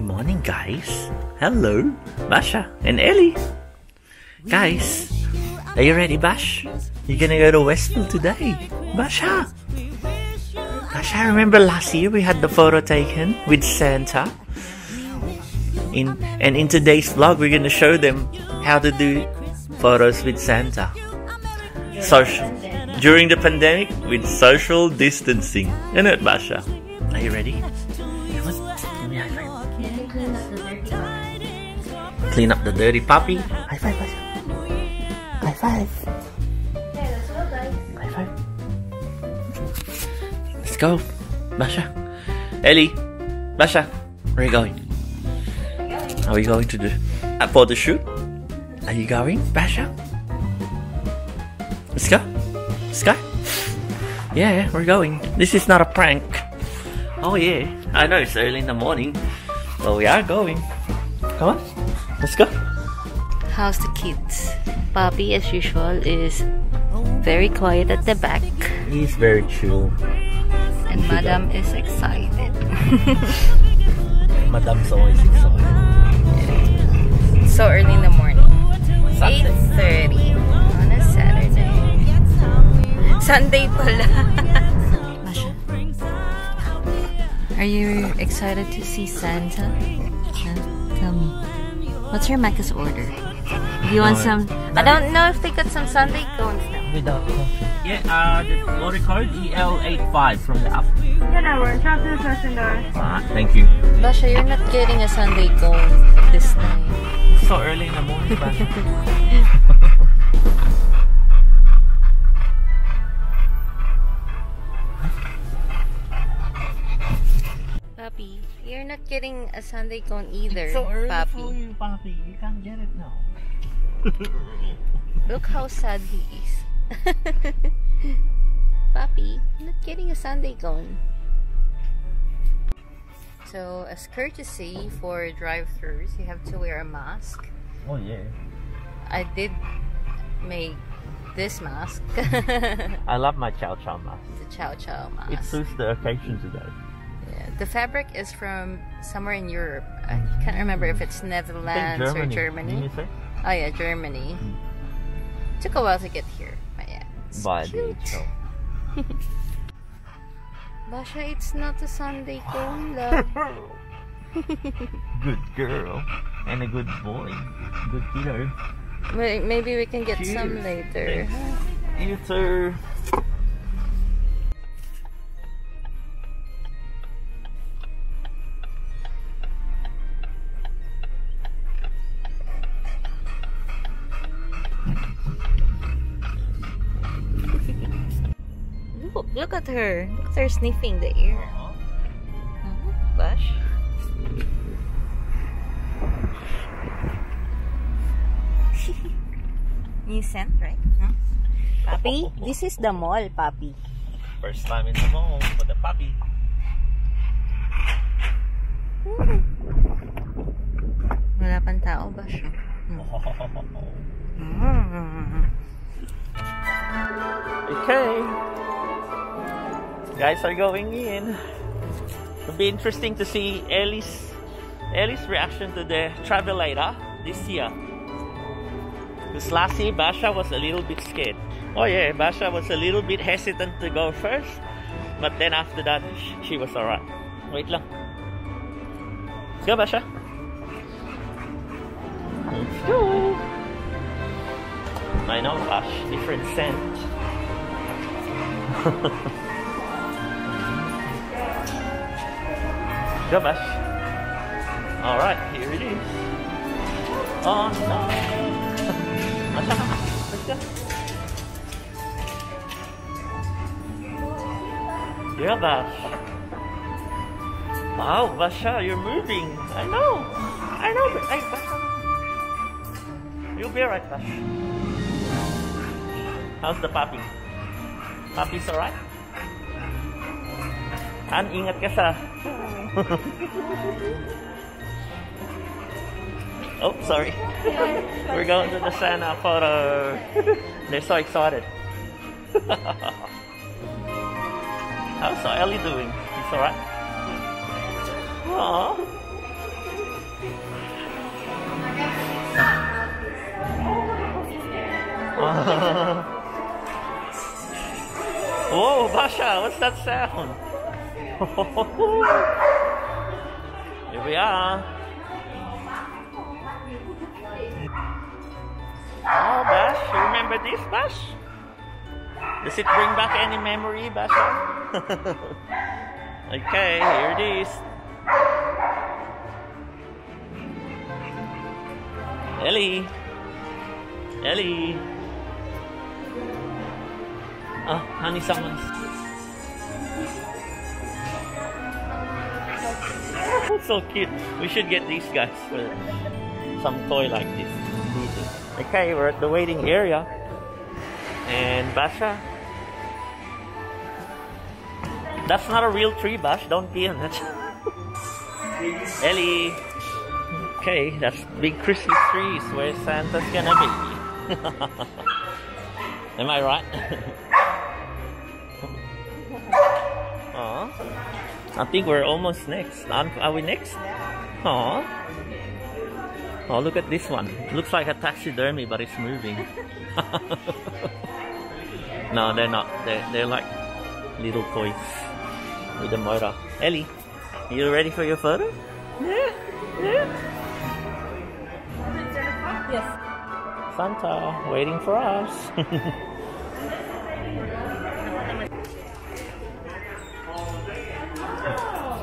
morning, guys. Hello, Basha and Ellie. Guys, are you ready, Bash? You're gonna go to Westfield today. Basha! Basha, I remember last year we had the photo taken with Santa. In and in today's vlog, we're gonna show them how to do photos with Santa. Social during the pandemic with social distancing. Isn't it, Basha? Are you ready? Clean up the dirty puppy. High five. High five. High five. Let's go, Basha. Ellie, Basha, where are you going? Are we going to do uh, a photo shoot? Are you going, Basha? Let's go. Let's go. Yeah, we're going. This is not a prank. Oh yeah, I know it's early in the morning, but we are going. Come on, let's go. How's the kids? Bobby, as usual, is very quiet at the back, He's very chill. and Madam is excited. Madam's always excited. so early in the morning. Sunday. 8.30 on a Saturday. Sunday pala. Are you excited to see Santa? Huh? Tell me. What's your Macca's order? Do you want Uh, some... I don't know if they got some sundae cones now. Without coffee. Yeah, uh, the order code EL85 from the app. Yeah, no, we're hour. Chocolate session door. Ah, thank you. Basha, you're not getting a sundae cone this time. So early in the morning, Basha. Papi, you're not getting a sundae cone either, it's so early Papi. for you, Papi. You can't get it now. Look how sad he is. Papi, not getting a sundae cone. So, as courtesy for drive-thrus, you have to wear a mask. Oh yeah. I did make this mask, I love my Chow Chow mask. the Chow Chow mask. It suits the occasion today. The fabric is from somewhere in Europe. I mm-hmm. can't remember if it's Netherlands or Germany. Germany. You say? Oh yeah, Germany. Took a while to get here, but yeah. It's By cute. Basha, it's not a sundae cone, love. Good girl. And a good boy. Good. May- Maybe we can get some Cheers. later. Look, look at her. Look at her sniffing the air. Huh? Bash. New scent, right? Huh? Papi, this is the mall, Papi. First time in the mall for the puppy. Hmm. Wala pang tao, Bash. Oh. Hmm. Hmm. Okay. Guys are going in. It'll be interesting to see Ellie's Ellie's reaction to the Travelator this year. Because last year Basha was a little bit scared. Oh yeah, Basha was a little bit hesitant to go first. But then after that, she was alright. Wait lang. Let's go, Basha. Let's go. I know, Bash. Different scent. Go, Bash. Alright, here it is. Oh no! Yeah, Bash. Wow, Basha, you're moving. I know. I know, but hey, Basha. You'll be alright, Bash. How's the puppy? Puppy's alright? Han, ingat ka sa... oh, sorry. We're going to the Santa photo. They're so excited. How's Ellie doing? He's alright? Aww. Whoa, Basha, what's that sound? Here we are. Oh, Bash, you remember this, Bash? Does it bring back any memory, Bash? okay, here it is. Ellie. Ellie. Oh, honey, someone's. so cute. We should get these guys for some toy like this. Okay, we're at the waiting area. And Basha. That's not a real tree, Bash. Don't be on it. Ellie. Okay, that's big Christmas trees where Santa's gonna be. Am I right? I think we're almost next. Are we next? Aw. Oh, look at this one. Looks like a taxidermy, but it's moving. no, they're not. They're, they're like little toys with a motor. Ellie, you ready for your photo? Yeah, yeah. Yes. Santa waiting for us.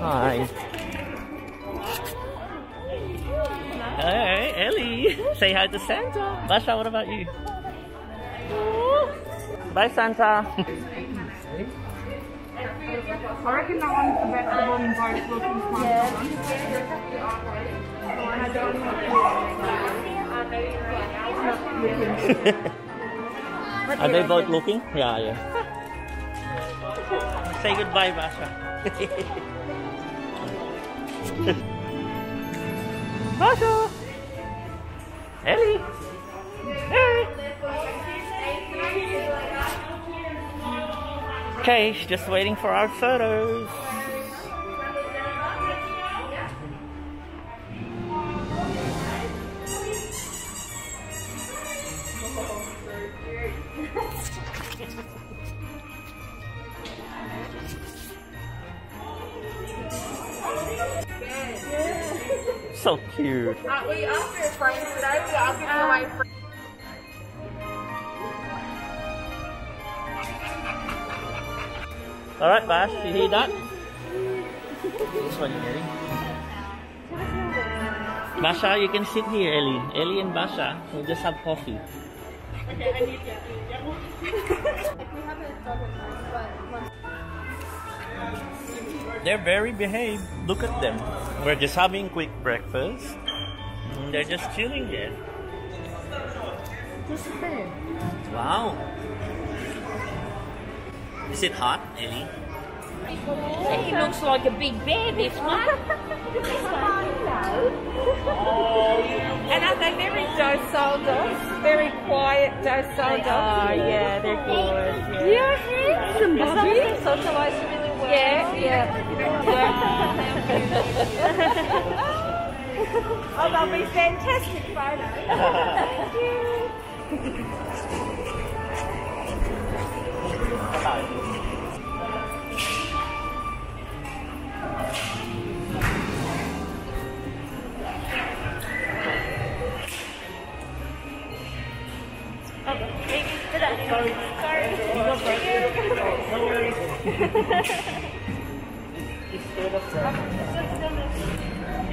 Hi. Hey, Ellie. Say hi to Santa. Basha, what about you? Bye, Santa. I reckon that one's the vegetable and both looking one. And I don't Are they both looking? Yeah, yeah. Say goodbye, Basha. Basha! Ellie! Hey! Okay, just waiting for our photos. So cute. Uh, we asked your friends today. We asked for my friends. Alright, Bash, you hear that? this one you getting? Basha, you can sit here, Ellie. Ellie and Basha, we'll just have coffee. They're very behaved. Look at them. We're just having quick breakfast. And they're just chilling there. Wow. Is it hot, Ellie? He looks like a big bear, this one. And are they very docile dogs? Very quiet, docile dogs? Oh, yeah, they're good. You're handsome, Bobby. Well. Yeah, yeah. oh, they'll be fantastic photos. You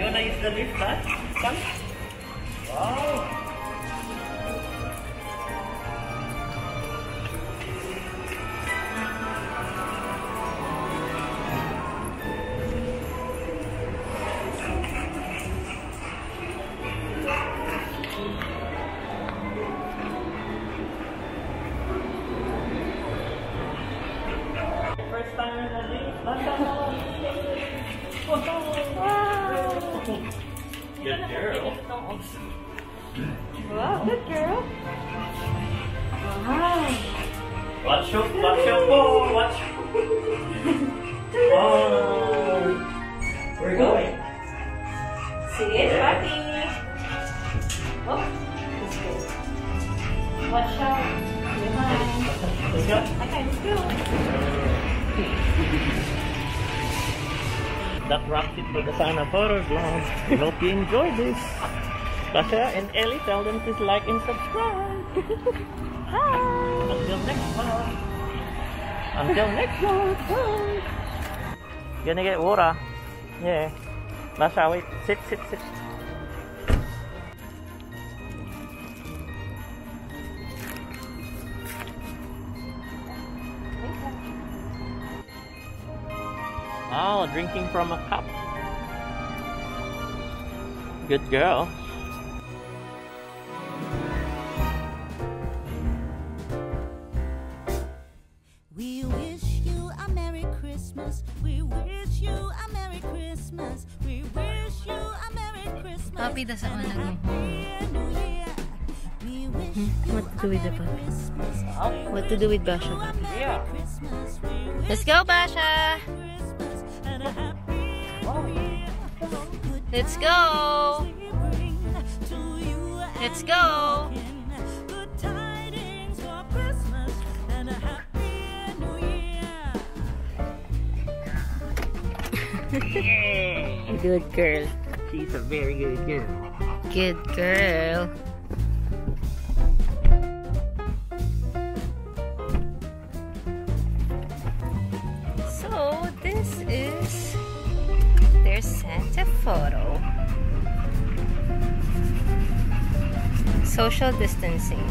wanna use the lift, Bash? Come. Wow. Good girl. Wow, good girl. Watch your, watch ball, watch. oh, you going. See it. Oh, Watch out. Okay, let's go. That wraps it for the Santa Photo Vlog. I hope you enjoyed this. Basha and Ellie tell them to like and subscribe. Hi. Until next vlog. Until next vlog. Bye. Gonna get water. Yeah. Basha, wait. Sit, sit, sit. Oh, drinking from a cup. Good girl. We wish you a Merry Christmas. We wish you a Merry Christmas. We wish you a Merry Christmas. Papi, das ako and a Happy New Year. We wish you What to do with the a puppy? Christmas. What to do with Basha, papi? Yeah. Christmas. We wish Let's go, Basha! Let's go! we bring to you Let's go! in good tidings for Christmas and a Happy New Year. Good girl. She's a very good girl. Good girl. This is their Santa photo. Social distancing.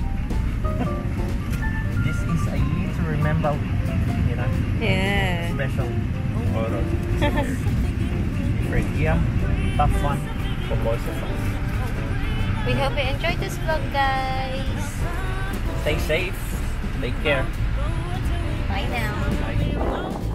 This is a year to remember, you know, Yeah. special photos. Different year, tough one for both of us. We hope you enjoyed this vlog, guys. Stay safe, take care. Bye now. Bye.